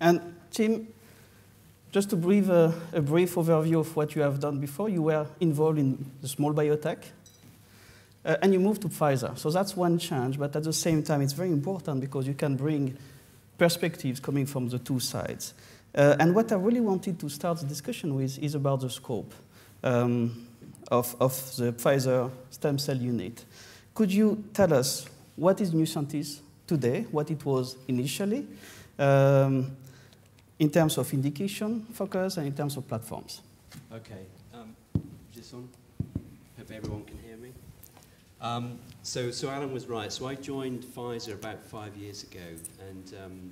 And Tim, just to brief a, a, brief overview of what you have done before, you were involved in the small biotech, uh, and you moved to Pfizer. So that's one change, but at the same time, it's very important because you can bring perspectives coming from the two sides. Uh, and what I really wanted to start the discussion with is about the scope um, of, of the Pfizer stem cell unit. Could you tell us what is Neusentis today, what it was initially, um, in terms of indication focus and in terms of platforms? Okay. Um, is this on? Hope everyone can hear me. Um, so, so Alan was right. So I joined Pfizer about five years ago, and um,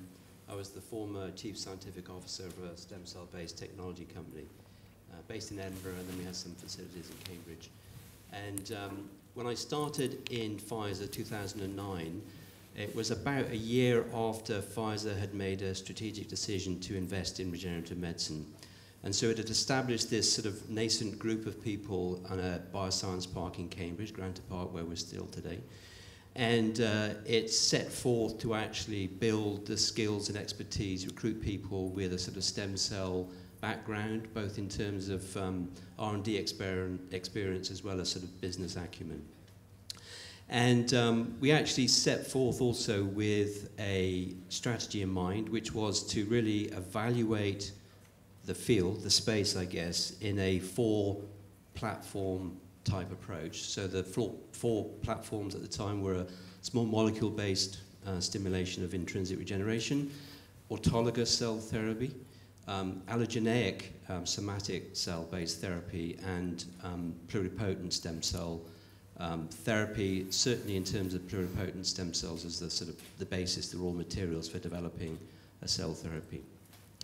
I was the former chief scientific officer of a stem cell-based technology company uh, based in Edinburgh, and then we had some facilities in Cambridge. And um, when I started in Pfizer 2009, it was about a year after Pfizer had made a strategic decision to invest in regenerative medicine. And so it had established this sort of nascent group of people on a bioscience park in Cambridge, Granta Park, where we're still today. And uh, it set forth to actually build the skills and expertise, recruit people with a sort of stem cell background, both in terms of um, R&D experience as well as sort of business acumen. And um, we actually set forth also with a strategy in mind, which was to really evaluate the field, the space, I guess, in a four platform type approach. So the four, platforms at the time were a small molecule based uh, stimulation of intrinsic regeneration, autologous cell therapy, um, allogeneic um, somatic cell based therapy, and um, pluripotent stem cell um, therapy, certainly in terms of pluripotent stem cells, as the sort of the basis, the raw materials for developing a cell therapy.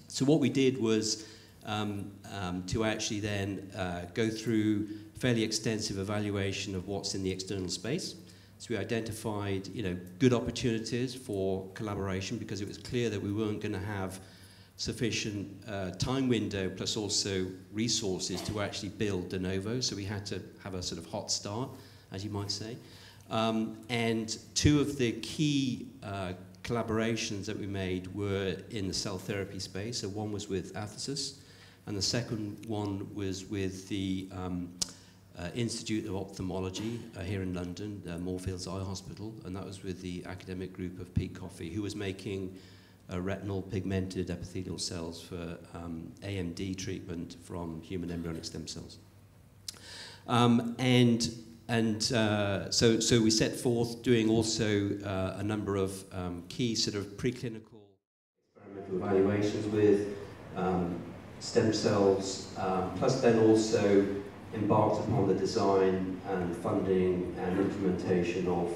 So what we did was um, um, to actually then uh, go through fairly extensive evaluation of what's in the external space. So we identified, you know, good opportunities for collaboration because it was clear that we weren't going to have sufficient uh, time window plus also resources to actually build de novo. So we had to have a sort of hot start, as you might say. Um, and two of the key uh, collaborations that we made were in the cell therapy space. So one was with Athersys, and the second one was with the um, uh, Institute of Ophthalmology uh, here in London, uh, Moorfields Eye Hospital, and that was with the academic group of Pete Coffey, who was making uh, retinal pigmented epithelial cells for um, AMD treatment from human embryonic stem cells. Um, and and uh, so, so we set forth doing also uh, a number of um, key sort of preclinical experimental evaluations with um, stem cells, um, plus then also embarked upon the design and funding and implementation of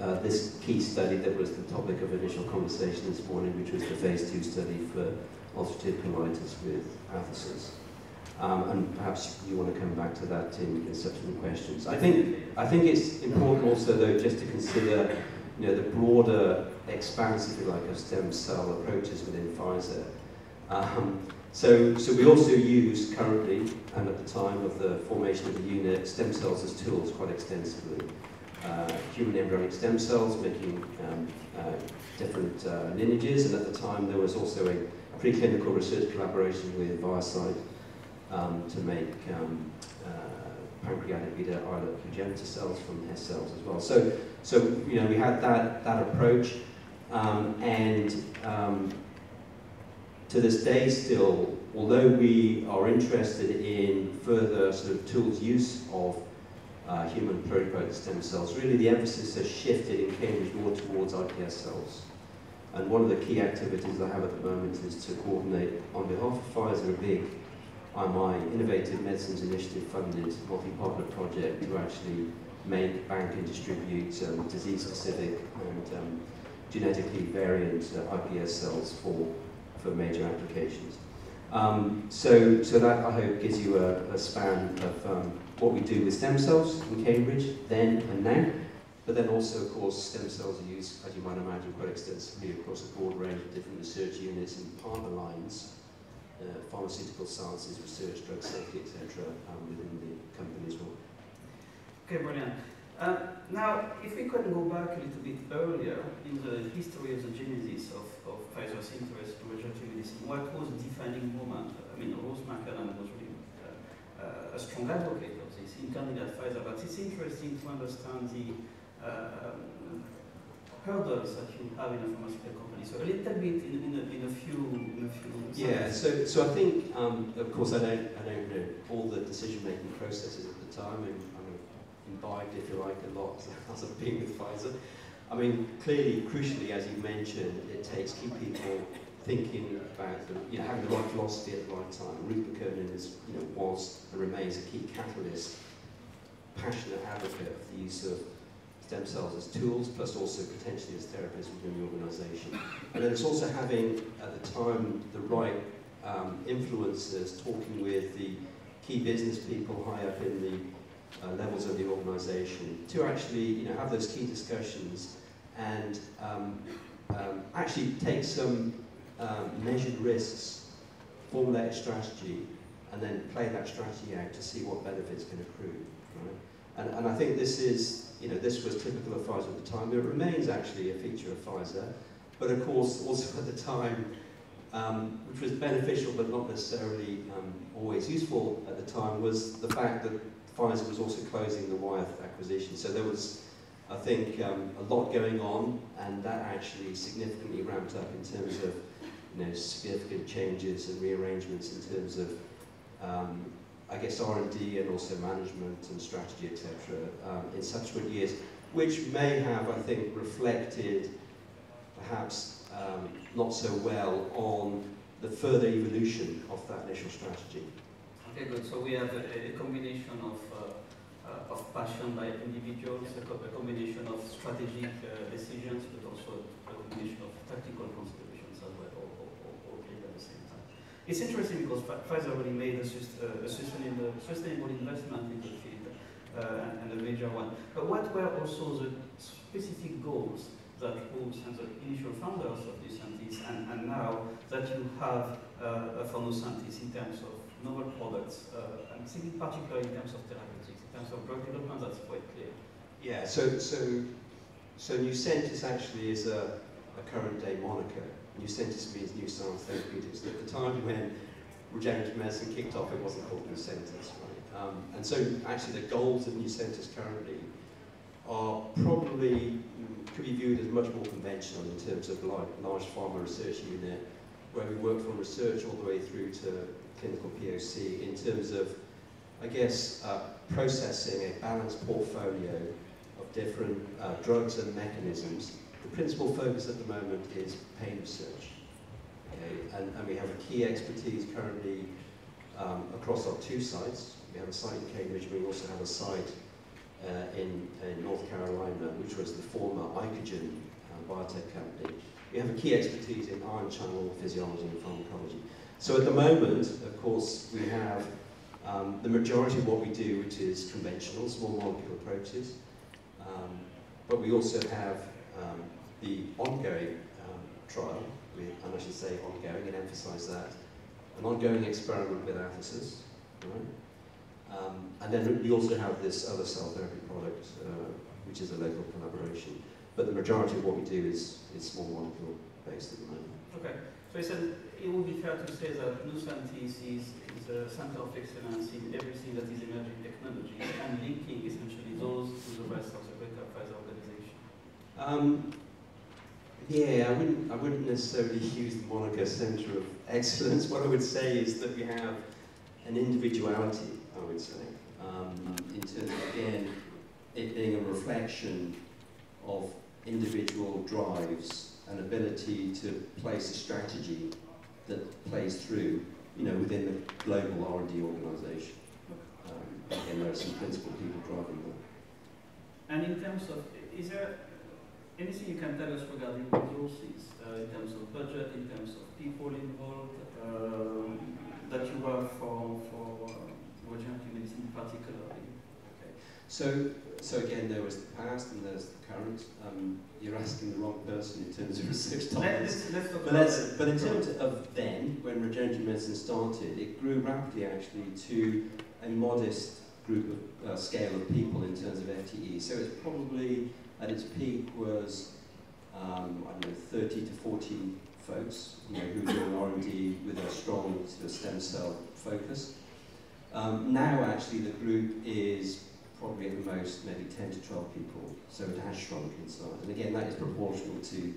uh, this key study that was the topic of initial conversation this morning, which was the phase two study for ulcerative colitis with Athersys. Um, and perhaps you want to come back to that in, in subsequent questions. I think, I think it's important also, though, just to consider you know, the broader expanse, if you like, of stem cell approaches within Pfizer. Um, so, so we also use currently, and at the time of the formation of the unit, stem cells as tools quite extensively. Uh, human embryonic stem cells making um, uh, different uh, lineages, and at the time there was also a preclinical research collaboration with ViaCyte um, to make um, uh, pancreatic beta islet progenitor cells from HES cells as well. So, so you know, we had that, that approach, um, and um, to this day still, although we are interested in further sort of tools use of uh, human pluripotent stem cells, really the emphasis has shifted in Cambridge more towards iPS cells. And one of the key activities I have at the moment is to coordinate on behalf of Pfizer a big IMI Innovative Medicines Initiative funded multi-partner project to actually make, bank and distribute um, disease-specific and um, genetically variant uh, iPS cells for for major applications. Um, so, so that I hope gives you a, a span of um, what we do with stem cells in Cambridge then and now, but then also, of course, stem cells are used, as you might imagine, quite extensively across a broad range of different research units and partner lines, uh, pharmaceutical sciences, research, drug safety, etc., um, within the company as well. Okay, brilliant. Uh, now, if we could go back a little bit earlier in the history of the genesis of, of Pfizer's interest in regenerative medicine, what was the defining moment? I mean, Ruth McKernan was really uh, a strong advocate of this in candidate Pfizer, but it's interesting to understand the uh, hurdles that you have in a pharmaceutical company. So a little bit in, in, a, in a few, in a few. Yeah. So, so I think, um, of course, I don't, I don't know all the decision-making processes at the time. I'm, I'm imbibed, if you like, a lot as I've been with Pfizer. I mean, clearly, crucially, as you mentioned, it takes key people thinking about the, you know, having the right philosophy at the right time. Ruth McKernan is, you know, was and remains a key catalyst, passionate advocate of the use of stem cells as tools, plus also potentially as therapies within the organisation. And then it's also having, at the time, the right um, influencers talking with the key business people high up in the uh, levels of the organisation to actually you know, have those key discussions and um, um, actually take some um, measured risks, formulate a strategy, and then play that strategy out to see what benefits can accrue. Right? And, and I think this is, you know, this was typical of Pfizer at the time. It remains actually a feature of Pfizer, but of course also at the time, um, which was beneficial but not necessarily um, always useful at the time, was the fact that Pfizer was also closing the Wyeth acquisition. So there was, I think, um, a lot going on, and that actually significantly ramped up in terms of you know, significant changes and rearrangements in terms of, um, I guess, R&D and also management and strategy, etc., um, in subsequent years, which may have, I think, reflected perhaps um, not so well on the further evolution of that initial strategy. Okay, good. So we have a, a combination of, uh, uh, of passion by individuals, a, co a combination of strategic uh, decisions, but also a combination of tactical considerations as well, all, all, all, all at the same time. It's interesting because Pfizer already made a, uh, sustainable, investment in the field, uh, and a major one. But what were also the specific goals that Bruce and the initial founders of Neusentis, and, and now that you have uh, for Neusentis in terms of novel products, uh, I'm thinking particularly in terms of therapeutics, in terms of drug development, that's quite clear. Yeah, so, so, so Neusentis actually is a, a current day moniker. Neusentis means New Science Therapeutics. At the time when regenerative medicine kicked off, it wasn't called Neusentis, right? Um, and so actually the goals of New Neusentis currently are probably, could be viewed as much more conventional in terms of large, large pharma research unit, where we work from research all the way through to clinical POC in terms of, I guess, uh, processing a balanced portfolio of different uh, drugs and mechanisms. The principal focus at the moment is pain research. Okay? And, and we have a key expertise currently um, across our two sites. We have a site in Cambridge, we also have a site uh, in, in North Carolina, which was the former Icagen uh, biotech company. We have a key expertise in ion channel physiology and pharmacology. So at the moment, of course, we have um, the majority of what we do, which is conventional, small molecule approaches, um, but we also have um, the ongoing um, trial, with, and I should say ongoing and emphasize that, an ongoing experiment with Athersys, right? Um, and then we also have this other cell therapy product, uh, which is a local collaboration. But the majority of what we do is, is small molecule based at the moment. Okay. So I said it would be fair to say that Neusentis is, is a center of excellence in everything that is emerging technology and linking essentially those to the rest of the greater Pfizer organization. Um, yeah, I wouldn't, I wouldn't necessarily use the moniker center of excellence. What I would say is that we have an individuality, I would say, um, in terms of, again, it being a reflection of individual drives and ability to place a strategy that plays through, you know, within the global R&D organisation. Um, again, there are some principal people driving that. And in terms of, is there anything you can tell us regarding resources, uh, in terms of budget, in terms of people involved, uh, that you have for, for uh, regenerative medicine particularly? Okay. So, so again, there was the past and there's the current. Um, you're asking the wrong person in terms of research topics. Let's, let's but, let's, but in terms of then, when regenerative medicine started, it grew rapidly actually to a modest group of uh, scale of people in terms of FTE. So it's probably at its peak was um, I don't know 30 to 40 folks, you know, who are doing R&D with a strong sort of stem cell focus. Um, now, actually, the group is probably at the most maybe 10 to 12 people, so it has shrunk in size. And again, that is proportional to,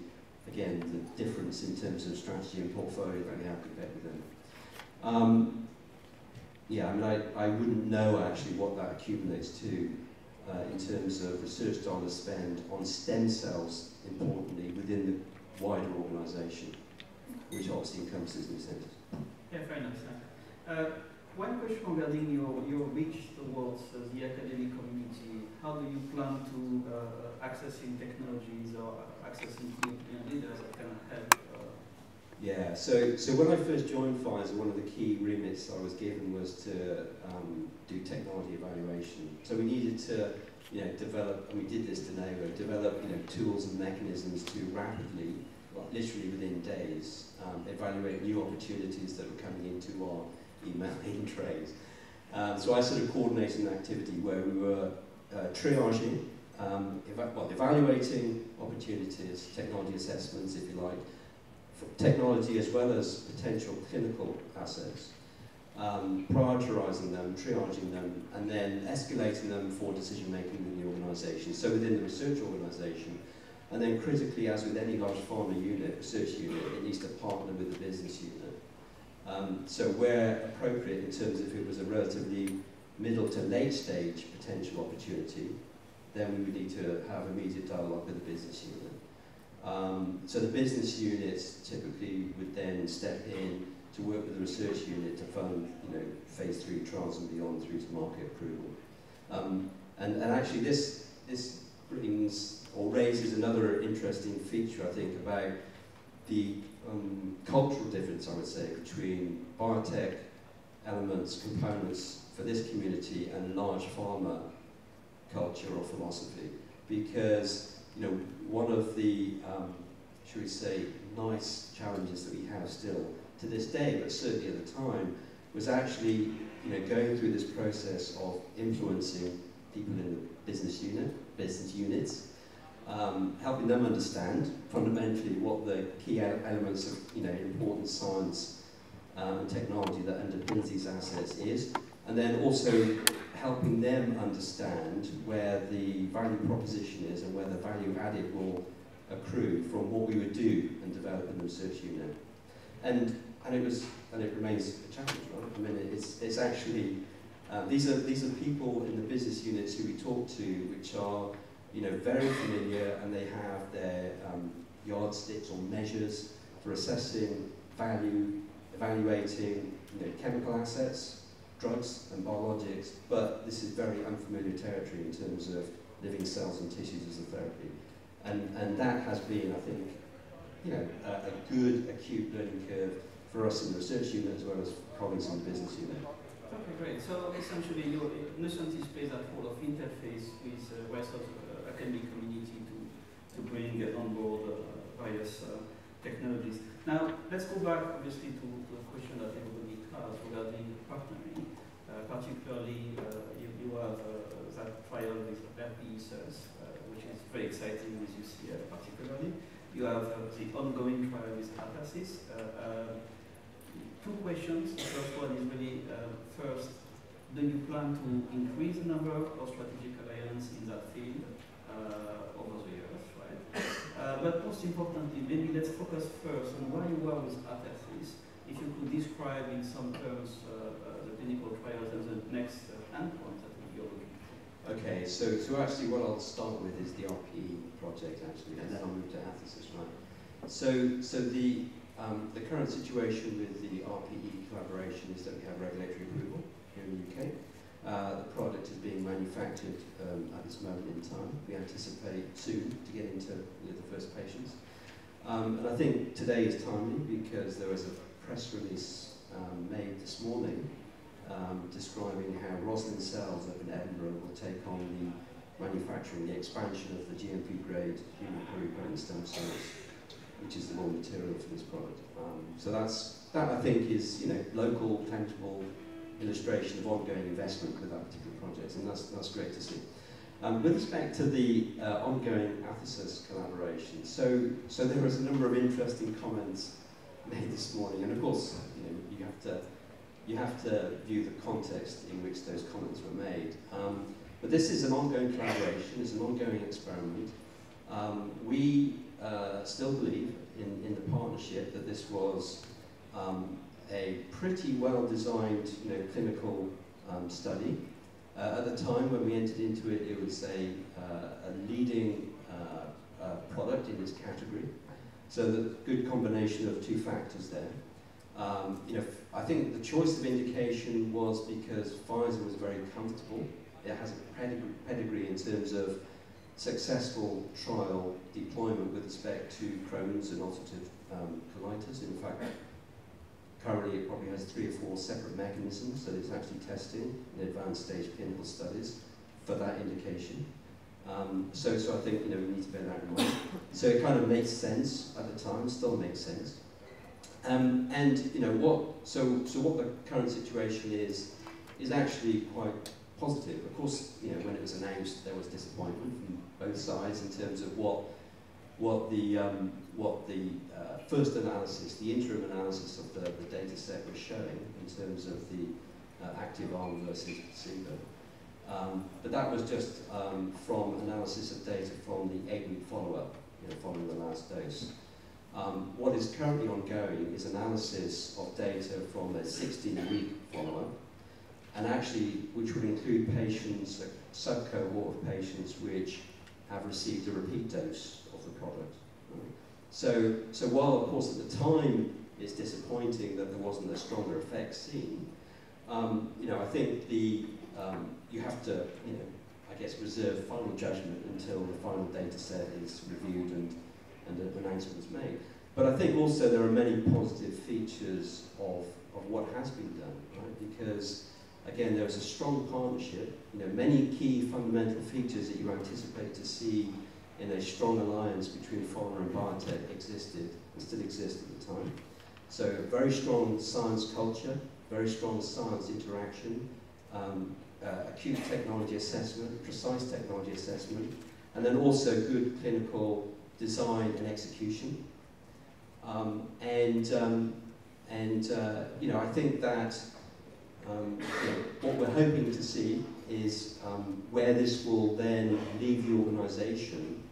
again, the difference in terms of strategy and portfolio that we have compared with them. Um, yeah, I mean, I, I wouldn't know actually what that accumulates to uh, in terms of research dollars spent on stem cells, importantly, within the wider organisation, which obviously encompasses Neusentis. Yeah, fair enough. Uh, one question regarding your, your reach towards uh, the academic community. How do you plan to uh, accessing technologies or accessing leaders that can help? Yeah, so, so when I first joined Pfizer, one of the key remits I was given was to um, do technology evaluation. So we needed to you know, develop, and we did this de novo, develop you know, tools and mechanisms to rapidly, well, literally within days, um, evaluate new opportunities that were coming into our email in trays. Um, so I sort of coordinated an activity where we were uh, triaging, um, eva well, evaluating opportunities, technology assessments, if you like, technology as well as potential clinical assets, um, prioritising them, triaging them, and then escalating them for decision making in the organisation, so within the research organisation. And then critically, as with any large pharma unit, research unit, it needs to partner with the business unit. Um, so where appropriate in terms of if it was a relatively middle to late stage potential opportunity, then we would need to have immediate dialogue with the business unit. Um, so the business units typically would then step in to work with the research unit to fund you know, phase three trials and beyond through to market approval. Um, and, and actually this, this brings or raises another interesting feature, I think, about the um, cultural difference, I would say, between biotech elements, components for this community and large pharma culture or philosophy. Because, you know, one of the, um, should we say, nice challenges that we have still to this day, but certainly at the time, was actually, you know, going through this process of influencing people in the business unit, business units, um, helping them understand fundamentally what the key elements of you know, important science um, and technology that underpins these assets is, and then also helping them understand where the value proposition is and where the value added will accrue from what we would do and develop in the research unit. And, and it was, and it remains a challenge, right? I mean, it's, it's actually, uh, these, are, these are people in the business units who we talk to, which are you know, very familiar and they have their um, yardsticks or measures for assessing value, evaluating you know, chemical assets, drugs and biologics, but this is very unfamiliar territory in terms of living cells and tissues as a therapy. And, and that has been, I think, you know, a, a good acute learning curve for us in the research unit as well as colleagues in the business unit. Okay, great. So essentially, your Neusentis plays that role of interface with uh, rest of academic community to, to bring on board uh, various uh, technologies. Now, let's go back obviously to, to a question that everybody has regarding partnering. Uh, particularly, you, you have that trial with cells, which is very exciting with UCL particularly. You have the ongoing trial with Athersys. two questions. The first one is really, first, do you plan to increase the number of strategic alliances in that field? uh, over the years, right? Uh, but most importantly, maybe let's focus first on why you were with Athersys. If you could describe in some terms uh, uh, clinical trials and the next endpoint that you're looking for. Okay, so, so actually what I'll start with is the RPE project actually, and then I'll move to Athersys, right? So, so the, um, the current situation with the RPE collaboration is that we have regulatory approval here in the UK. Uh, the product is being manufactured um, at this moment in time. We anticipate soon to get into you know, the first patients. Um, and I think today is timely because there was a press release um, made this morning um, describing how Roslin Cells up in Edinburgh will take on the manufacturing, the expansion of the GMP grade human pluripotent stem cells, which is the raw material for this product. Um, so that's, that I think is you know, local, tangible illustration of ongoing investment with that particular project, and that's, that's great to see. Um, with respect to the uh, ongoing Athersys collaboration, so, so there was a number of interesting comments made this morning. And of course, you know, you have to you have to view the context in which those comments were made. Um, but this is an ongoing collaboration, it's an ongoing experiment. Um, we uh, still believe in, in the partnership that this was um, a pretty well designed you know, clinical um, study. Uh, at the time when we entered into it, it was a, uh, a leading uh, uh, product in its category. So the good combination of two factors there. Um, you know, I think the choice of indication was because Pfizer was very comfortable. It has a pedigree, in terms of successful trial deployment with respect to Crohn's and ulcerative um, colitis. In fact, currently it probably has three or four separate mechanisms that it's actually testing in advanced stage clinical studies for that indication. Um, so, so I think you know we need to bear that in mind. So it kind of makes sense at the time, still makes sense. Um, and you know what? So, so what the current situation is is actually quite positive. Of course, you know when it was announced, there was disappointment from both sides in terms of what what the um, what the uh, first analysis, the interim analysis of the, the data set was showing in terms of the uh, active arm versus placebo. Um, but that was just um, from analysis of data from the eight-week follow-up, you know, following the last dose. Um, what is currently ongoing is analysis of data from a 16-week follow-up, and actually, which would include patients, a sub-cohort of patients which have received a repeat dose of the product. So, so while of course at the time it's disappointing that there wasn't a stronger effect seen, um, you know, I think the um, you have to, you know, I guess reserve final judgment until the final data set is reviewed and and an announcement is made. But I think also there are many positive features of, of what has been done, right? Because again, there is a strong partnership, you know, many key fundamental features that you anticipate to see in a strong alliance between pharma and biotech existed and still exist at the time. So very strong science culture, very strong science interaction, um, uh, acute technology assessment, precise technology assessment, and then also good clinical design and execution. Um, and um, and uh, you know, I think that um, you know, what we're hoping to see is um, where this will then leave the organisation.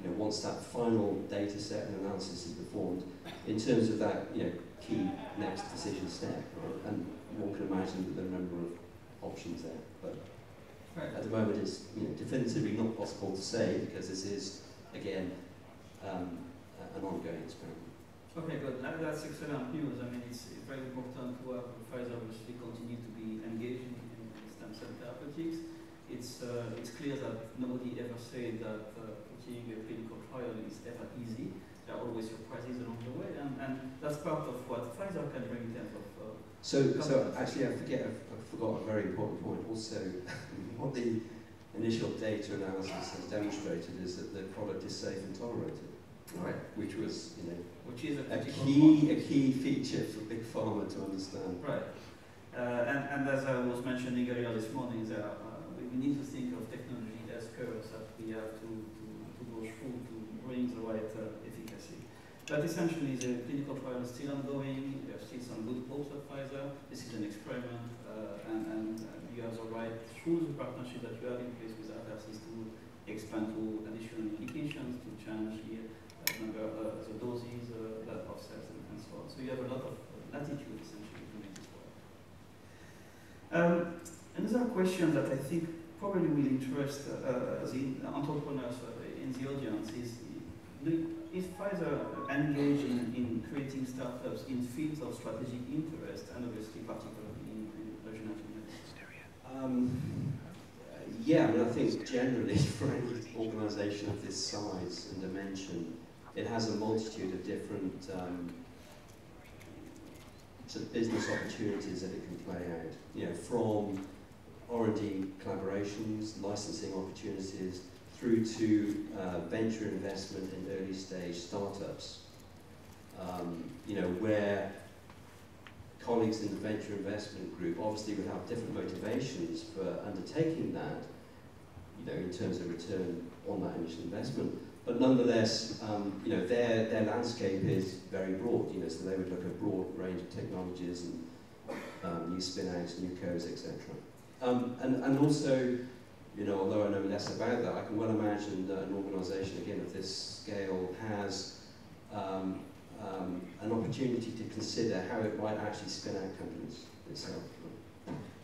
You know, once that final data set and analysis is performed, in terms of that you know key next decision step, right? and one can imagine that there are a number of options there, but right. at the moment it's you know, definitively not possible to say because this is again um, an ongoing experiment. Okay, good. That, that's excellent news. I mean, it's very important to have Pfizer obviously continue to be engaged in, in stem cell therapeutics. It's, uh, it's clear that nobody ever said that uh, putting a clinical trial is ever easy. There are always surprises along the way, and, and that's part of what Pfizer can bring in terms of. Uh, so, so actually, I forget, I forgot a very important point. Also, what the initial data analysis has demonstrated is that the product is safe and tolerated right? Which was, you know, which is a, a key a key feature for big pharma to understand. Right. Uh, and, and as I was mentioning earlier this morning, there, uh, we need to think of technology as curves that we have to, to, to go through to bring the right uh, efficacy. But essentially, the clinical trial is still ongoing. There are still some good hopes at Pfizer. This is an experiment, uh, and, and you have the right, through the partnership that you have in place with others, is to expand to additional indications, to change the number, uh, the doses uh, of cells and, and, so you have a lot of latitude essentially to make this work. Um, another question that I think probably will interest uh, the entrepreneurs in the audience is is Pfizer engaged in, in creating startups in fields of strategic interest and obviously particularly in, in regenerative medicine? Um, yeah, I mean, I think generally for any organisation of this size and dimension, it has a multitude of different um, sort of business opportunities that it can play out. You know, from R&D collaborations, licensing opportunities, through to uh, venture investment in early stage startups. Um, you know, where colleagues in the venture investment group obviously would have different motivations for undertaking that, you know, in terms of return on that initial investment. But nonetheless, um, you know, their, their landscape is very broad, you know, so they would look at a broad range of technologies and um, new spin-outs, new codes, etc. Um, and, and also, you know, although I know less about that, I can well imagine that an organisation, again, of this scale has um, um, an opportunity to consider how it might actually spin out companies itself.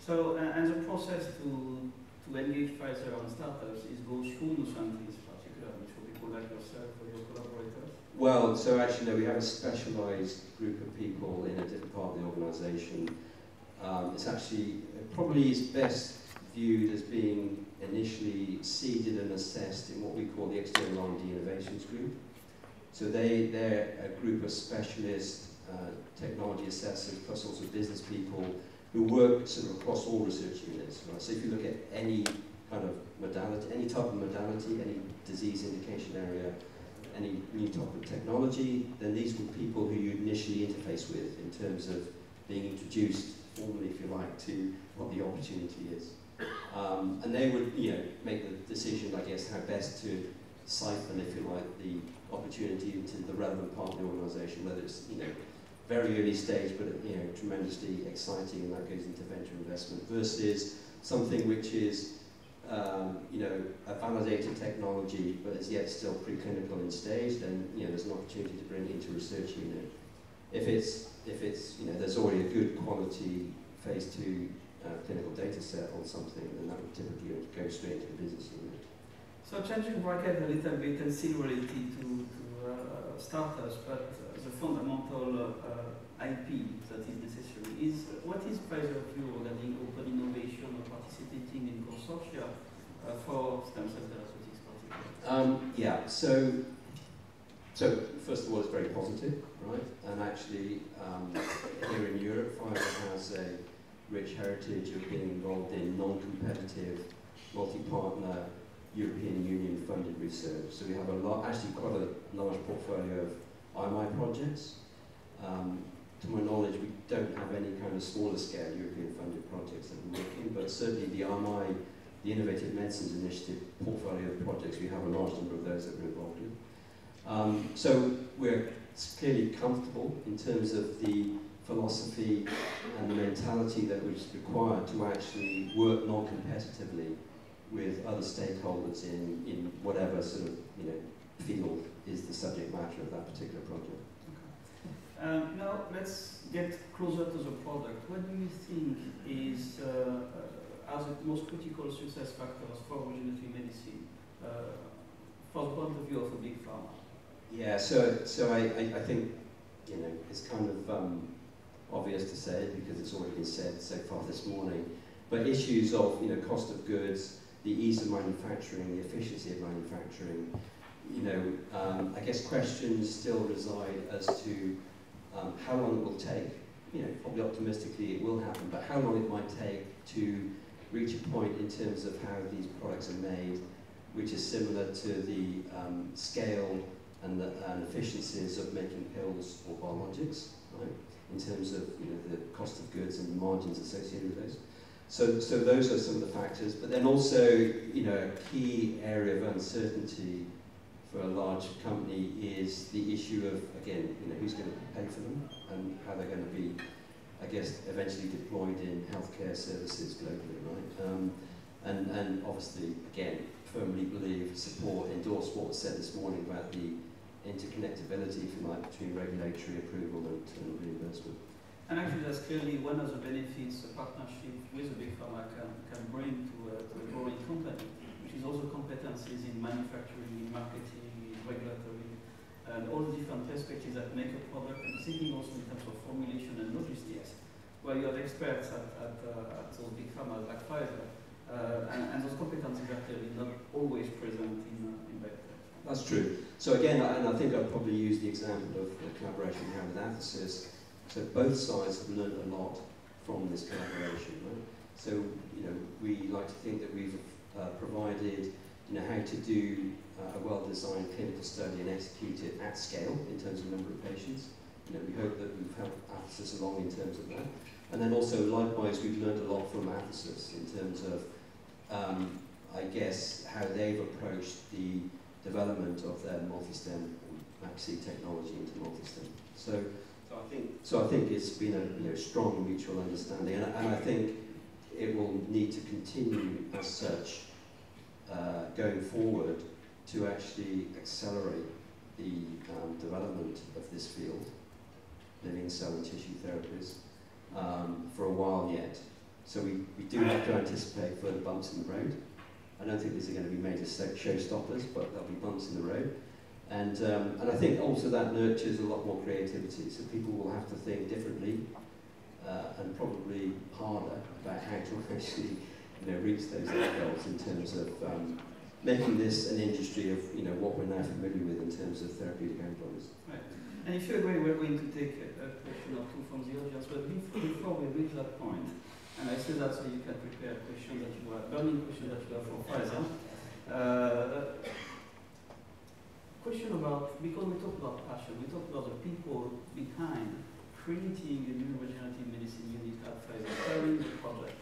So, uh, and the process to, to engage Pfizer on startups is go through Neusentis Well, so actually, no, we have a specialised group of people in a different part of the organisation. Um, it's actually, it probably is best viewed as being initially seeded and assessed in what we call the External R&D Innovations Group. So they, they're a group of specialist uh, technology assessors plus also business people who work sort of across all research units. Right? So if you look at any kind of modality, any type of modality, any disease indication area, any new type of technology, then these were people who you initially interface with in terms of being introduced formally, if you like, to what the opportunity is. Um, and they would, you know, make the decision, I guess, how best to siphon, if you like, the opportunity into the relevant part of the organisation, whether it's, you know, very early stage, but you know, tremendously exciting, and that goes into venture investment, versus something which is, um, you know, a validated technology, but is yet still preclinical in stage, then you know, there's an opportunity to bring it into research unit. If it's, if it's, you know, there's already a good quality phase two uh, clinical data set on something, then that would typically go straight to the business unit. So changing bracket a little bit and related to, to uh, startups, but uh, the fundamental uh, IP that is necessary is what is Pfizer's view regarding open innovation or participating in consortia uh, for stem cell therapeutics? Um, yeah, so so first of all, it's very positive, right? And actually, um, here in Europe, Pfizer has a rich heritage of being involved in non-competitive, multi-partner European Union funded research. So we have a lot, actually quite a large portfolio of IMI projects. Um, to my knowledge, we don't have any kind of smaller scale European funded projects that we're working, but certainly the IMI, the Innovative Medicines Initiative portfolio of projects, we have a large number of those that we're involved in. Um, so we're clearly comfortable in terms of the philosophy and the mentality that was required to actually work non-competitively with other stakeholders in, in whatever sort of you know field is the subject matter of that particular project. Um, now let's get closer to the product. What do you think is uh, uh, are the most critical success factors for regenerative medicine uh, from the point of view of a big pharma? Yeah, so so I, I, I think you know it's kind of um, obvious to say because it's already been said so far this morning. But issues of you know cost of goods, the ease of manufacturing, the efficiency of manufacturing. You know, um, I guess questions still reside as to Um, how long it will take, you know, probably optimistically it will happen, but how long it might take to reach a point in terms of how these products are made, which is similar to the um, scale and, the, and efficiencies of making pills or biologics, right? in terms of you know, the cost of goods and the margins associated with those. So, so those are some of the factors, but then also, you know, a key area of uncertainty for a large company is the issue of, again, you know, who's going to pay for them and how they're going to be, I guess, eventually deployed in healthcare services globally, right? Um, and, and obviously, again, firmly believe, support, endorse what was said this morning about the interconnectability, if you like, between regulatory approval and, and reimbursement. And actually, that's clearly one of the benefits a partnership with a big pharma can, can bring to a, to a growing company, which is also competencies in manufacturing, in marketing, in regulatory, and all the different perspectives that make a product, and thinking also in terms of formulation and logistics, where you have experts at, at, uh, at those big pharma like Pfizer, uh, and, and, those competencies are clearly not always present in, uh, in biotech. That's true. So again, and I think I'd probably use the example of the collaboration we have with Athersys, so both sides have learned a lot from this collaboration. Right? So you know, we like to think that we've uh, provided you know, how to do uh, a well-designed clinical study and execute it at scale in terms of number of patients. You know, we hope that we've helped Athersys along in terms of that. And then also, likewise, we've learned a lot from Athersys in terms of, um, I guess, how they've approached the development of their multi-stem MAPC technology into multi-stem. So, so I think so I think it's been a you know, strong mutual understanding, and, and I think it will need to continue as such uh, going forward to actually accelerate the um, development of this field, living cell and tissue therapies, um, for a while yet. So we, we do have to anticipate further bumps in the road. I don't think these are going to be major showstoppers, but there'll be bumps in the road. And, um, and I think also that nurtures a lot more creativity, so people will have to think differently uh, and probably harder about how to actually you know, reach those goals in terms of um, making this an industry of you know, what we're now familiar with in terms of therapeutic antibodies. Right. And if you agree, we're going to take a, a question or two from the audience, but before we reach that point, and I say that so you can prepare a question that you have, burning question that you have for Pfizer. Uh, question about, because we talk about passion, we talk about the people behind creating a new regenerative medicine unit at Pfizer, starting the project.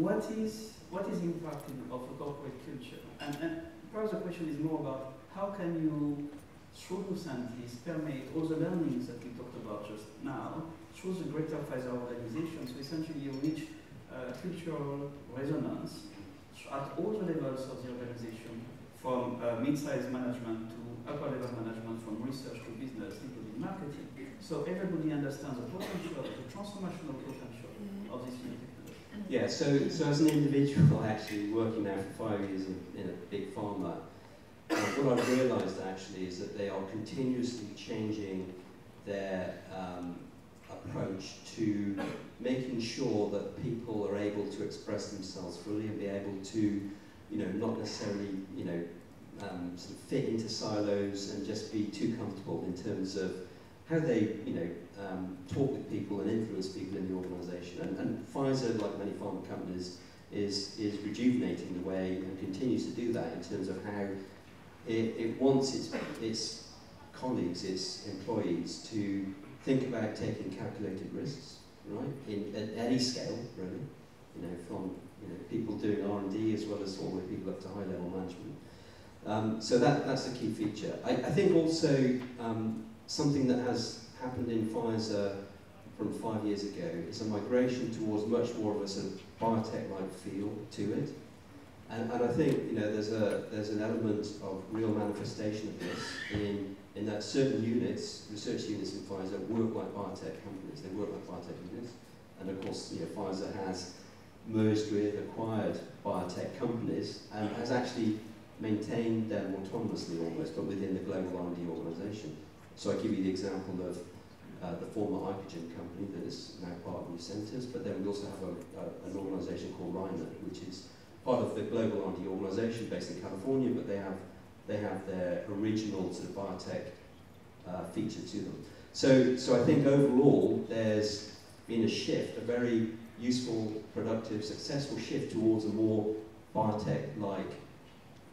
What is what is the impact of a corporate culture? And, and perhaps the question is more about how can you, through Neusentis, permeate all the learnings that we talked about just now through the greater Pfizer organization. So essentially you reach uh, cultural resonance at all the levels of the organization, from uh, mid-sized management to upper level management, from research to business, including marketing. So everybody understands the potential, the transformational potential of this technology. Yeah, so, so as an individual actually working now for five years in, in a big pharma, uh, what I've realised actually is that they are continuously changing their um, approach to making sure that people are able to express themselves fully and be able to, you know, not necessarily, you know, um, sort of fit into silos and just be too comfortable in terms of how they, you know, um, talk with people and influence people in the organisation. And, and Pfizer, like many pharma companies, is, is rejuvenating the way and continues to do that in terms of how it, it wants its, its colleagues, its employees to think about taking calculated risks, right, in, at any scale, really, you know, from you know, people doing R&D as well as all the people up to high-level management. Um, so that, that's a key feature. I, I think also um, something that has happened in Pfizer from five years ago is a migration towards much more of a sort of biotech-like feel to it. And, and I think you know there's a there's an element of real manifestation of this in in that certain units, research units in Pfizer, work like biotech companies. They work like biotech units. And of course, you know, Pfizer has merged with, acquired biotech companies, and has actually maintained them autonomously almost, but within the global R&D organisation. So I give you the example of uh, the former Icagen company that is now part of Neusentis, but then we also have a, a, an organisation called Rinat, which is part of the global R&D organisation based in California, but they have they have their original sort of biotech uh, feature to them. So, so I think overall there's been a shift, a very useful, productive, successful shift towards a more biotech-like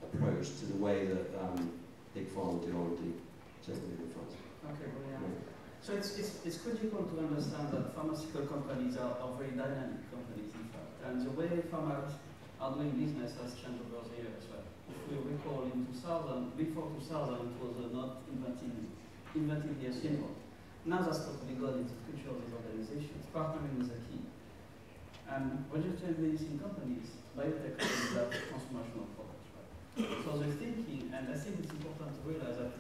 approach to the way that um, big pharma do R&D, France. Okay, well, yeah. So it's, it's, it's critical to understand that pharmaceutical companies are, are very dynamic companies, in fact, and the way pharma are doing business has changed over the years if we recall in 2000, before 2000, it was uh, not inventing, invented here simple. Now that's totally gone into the culture of these organizations. Partnering is a key. And registered medicine companies, biotech companies have transformational products, right? So the thinking, and I think it's important to realize that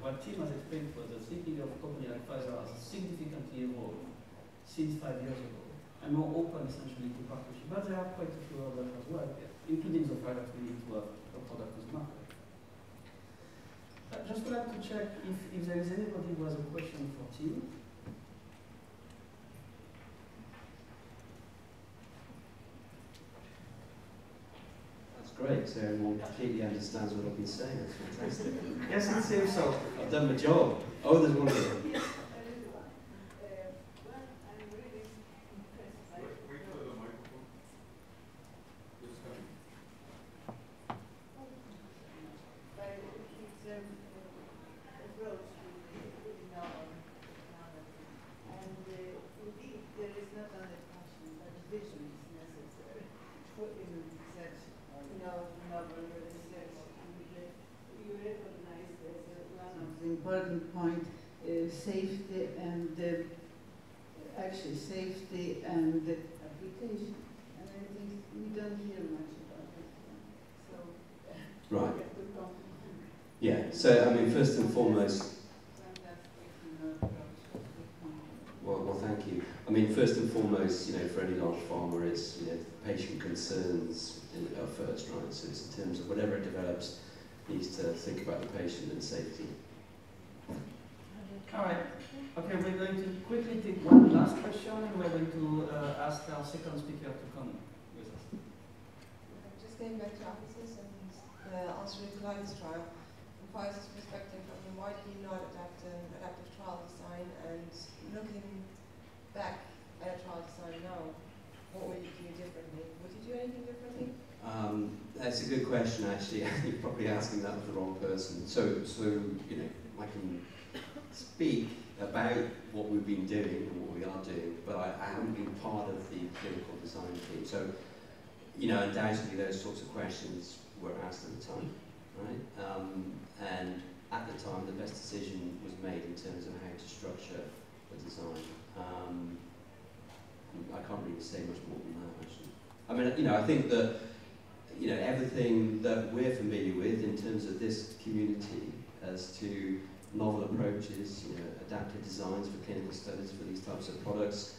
what Tim has explained was the thinking of a company like Pfizer has significantly evolved since five years ago and more open essentially to partnership. But there are quite a few others as well, including the fact that we need to have product is market. Uh, just would like to check if, if there is anybody who has a question for Tim. That's great. So everyone completely understands what I've been saying. That's fantastic. yes, it seems so. I've done my job. Oh, there's one. vision is necessary. What you said, you know, another research actually safety and the application. And I think we don't hear much about it. So, uh, Right. get good confidence. Yeah. So I mean, first and foremost, Fantastic, you know, approach. well, well, thank you. I mean, first and foremost, you know, for any large pharma, it's you know patient concerns are first, right? So it's in terms of whatever it develops, needs to think about the patient and safety. All right. Okay, we're going to quickly take one last question and we're going to uh, ask our second speaker to come with us. Just getting back to Athersys and the ulcerative colitis trial, from Pfizer's perspective, I mean, why did you not adapt an adaptive trial design? And looking back at a trial design now, what would you do differently? Would you do anything differently? Um, that's a good question, actually. You're probably asking that of the wrong person. So, so you know, I can speak about what we've been doing and what we are doing, but I, I haven't been part of the clinical design team. So, you know, undoubtedly those sorts of questions were asked at the time, right? Um, and at the time, the best decision was made in terms of how to structure the design. Um, I can't really say much more than that, actually. I mean, you know, I think that you know, everything that we're familiar with in terms of this community as to novel approaches, you know, adaptive designs for clinical studies for these types of products,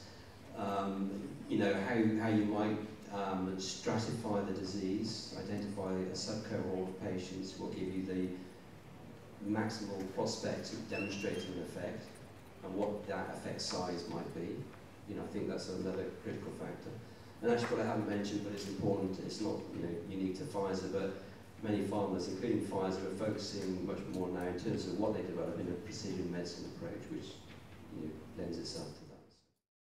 um, you know, how, how you might um, stratify the disease, identify a subcohort of patients will give you the maximal prospect of demonstrating an effect and what that effect size might be. You know, I think that's another critical factor. And actually what I haven't mentioned, but it's important, it's not you know, unique to Pfizer, but many pharmas, including Pfizer, are focusing much more now in terms of what they develop in a precision medicine approach, which you know, lends itself